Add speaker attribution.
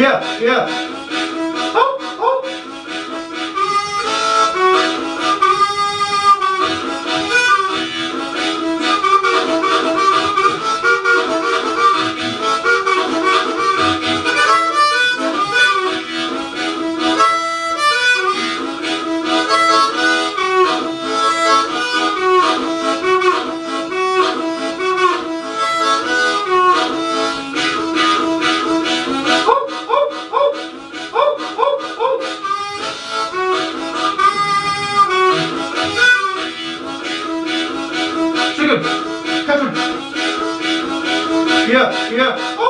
Speaker 1: yeah, yeah. 지금 가슴 yeah yeah